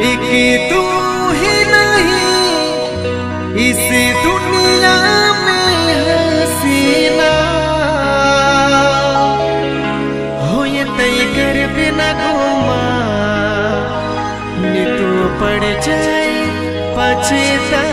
एक तू ही नहीं, इस दुनिया में हसीना। हो ये तय कर बिना घूमा तू तो पड़ जाए पछता।